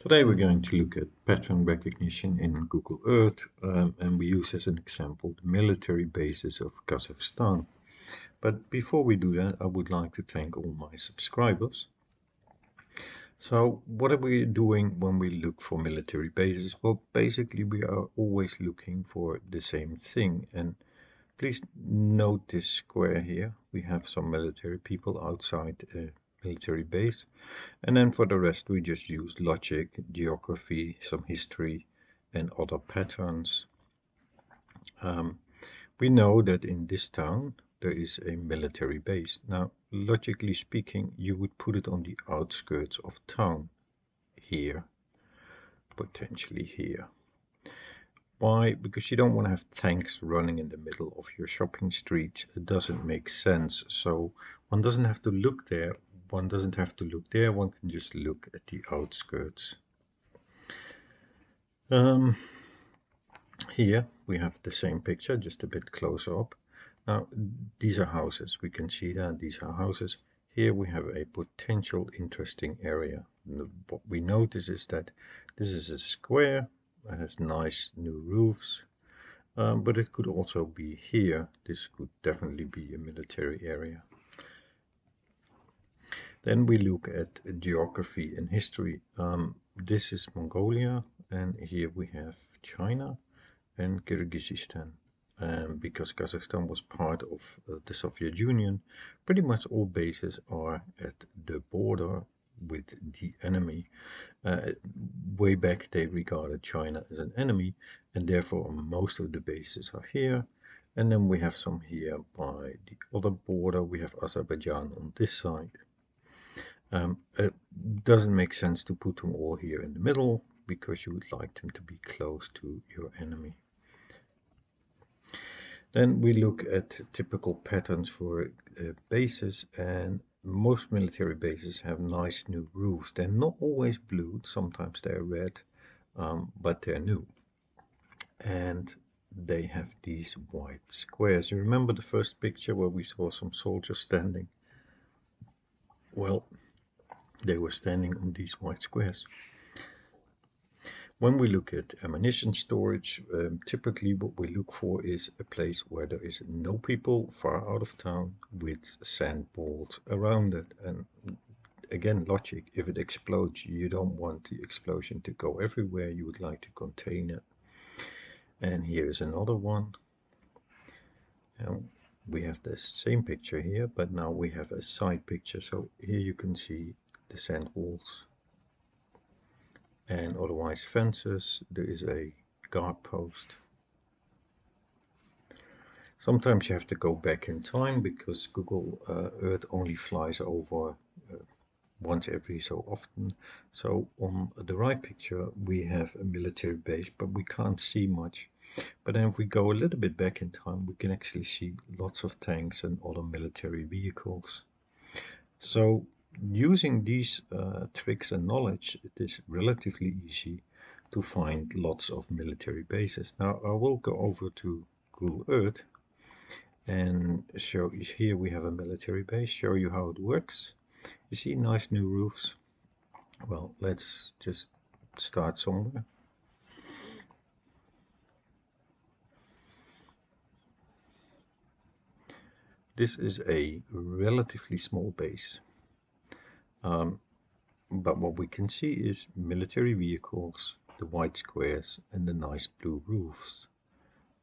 Today we're going to look at pattern recognition in Google Earth um, and we use as an example the military bases of Kazakhstan. But before we do that I would like to thank all my subscribers. So what are we doing when we look for military bases? Well basically we are always looking for the same thing and please note this square here. We have some military people outside uh, military base. And then for the rest, we just use logic, geography, some history, and other patterns. Um, we know that in this town, there is a military base. Now, logically speaking, you would put it on the outskirts of town here, potentially here. Why? Because you don't want to have tanks running in the middle of your shopping street. It doesn't make sense. So one doesn't have to look there one doesn't have to look there, one can just look at the outskirts. Um, here we have the same picture, just a bit closer up. Now, these are houses, we can see that these are houses. Here we have a potential interesting area. What we notice is that this is a square, that has nice new roofs, um, but it could also be here. This could definitely be a military area. Then we look at geography and history. Um, this is Mongolia and here we have China and Kyrgyzstan. Um, because Kazakhstan was part of uh, the Soviet Union, pretty much all bases are at the border with the enemy. Uh, way back they regarded China as an enemy and therefore most of the bases are here. And then we have some here by the other border. We have Azerbaijan on this side. Um, it doesn't make sense to put them all here in the middle because you would like them to be close to your enemy. Then we look at typical patterns for uh, bases and most military bases have nice new roofs. They're not always blue, sometimes they're red, um, but they're new. And they have these white squares. You remember the first picture where we saw some soldiers standing? Well, they were standing on these white squares. When we look at ammunition storage, um, typically what we look for is a place where there is no people far out of town with sandballs around it. And again, logic, if it explodes, you don't want the explosion to go everywhere. You would like to contain it. And here is another one. And we have the same picture here, but now we have a side picture. So here you can see the sand walls. And otherwise fences there is a guard post. Sometimes you have to go back in time because Google uh, Earth only flies over uh, once every so often. So on the right picture we have a military base but we can't see much. But then if we go a little bit back in time we can actually see lots of tanks and other military vehicles. So using these uh, tricks and knowledge, it is relatively easy to find lots of military bases. Now I will go over to Google Earth and show you here we have a military base, show you how it works. You see nice new roofs. Well, let's just start somewhere. This is a relatively small base. Um, but what we can see is military vehicles, the white squares and the nice blue roofs.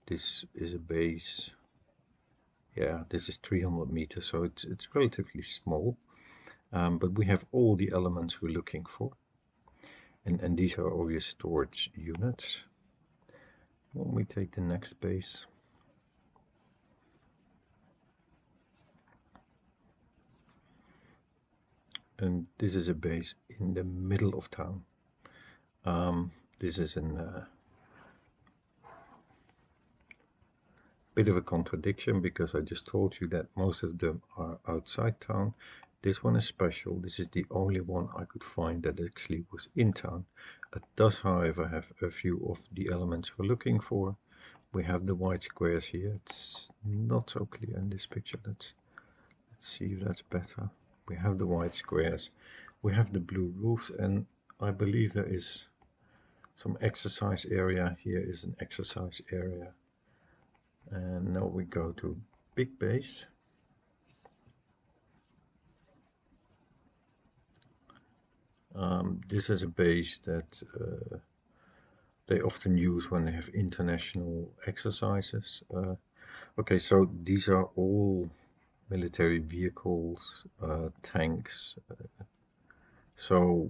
This is a base, yeah, this is 300 meters, so it's, it's relatively small. Um, but we have all the elements we're looking for. And, and these are obvious storage units. When we take the next base, and this is a base in the middle of town. Um, this is a uh, bit of a contradiction because I just told you that most of them are outside town. This one is special. This is the only one I could find that actually was in town. It does, however, have a few of the elements we're looking for. We have the white squares here. It's not so clear in this picture. Let's, let's see if that's better we have the white squares we have the blue roofs and I believe there is some exercise area. Here is an exercise area. And now we go to big base. Um, this is a base that uh, they often use when they have international exercises. Uh, okay, so these are all military vehicles, uh, tanks. Uh, so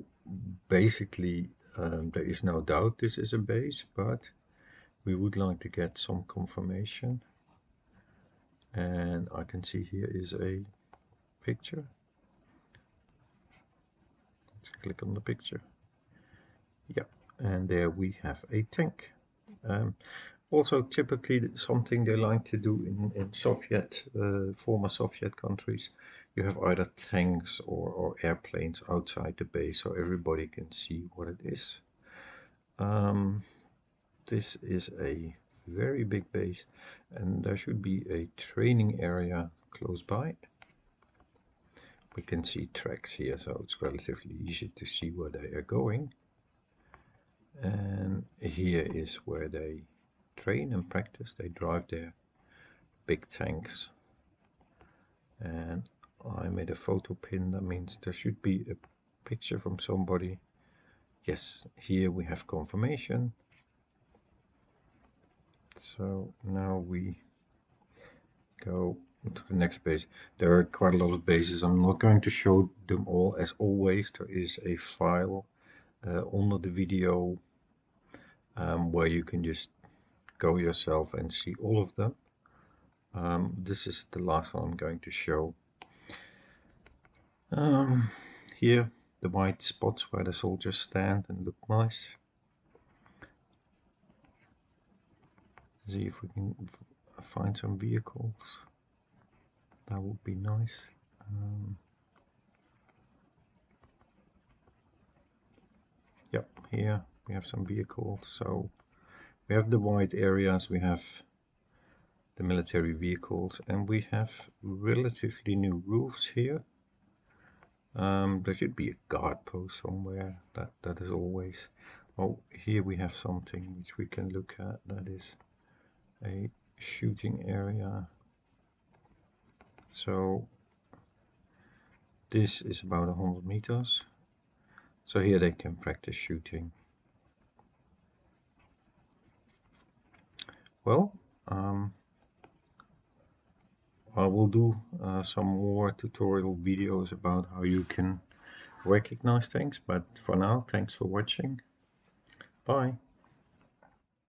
basically, um, there is no doubt this is a base, but we would like to get some confirmation. And I can see here is a picture. Let's click on the picture. Yeah, and there we have a tank. Um, also typically something they like to do in, in Soviet, uh, former Soviet countries, you have either tanks or, or airplanes outside the base so everybody can see what it is. Um, this is a very big base and there should be a training area close by. We can see tracks here so it's relatively easy to see where they are going. And here is where they train and practice. They drive their big tanks. And I made a photo pin. That means there should be a picture from somebody. Yes, here we have confirmation. So now we go to the next base. There are quite a lot of bases. I'm not going to show them all. As always, there is a file uh, under the video um, where you can just go yourself and see all of them. Um, this is the last one I'm going to show. Um, here, the white spots where the soldiers stand and look nice. See if we can find some vehicles. That would be nice. Um, yep, here we have some vehicles. So we have the white areas, we have the military vehicles, and we have relatively new roofs here. Um, there should be a guard post somewhere, that, that is always. Oh, here we have something which we can look at, that is a shooting area. So this is about 100 meters. So here they can practice shooting. Well, um, I will do uh, some more tutorial videos about how you can recognize things, but for now, thanks for watching. Bye.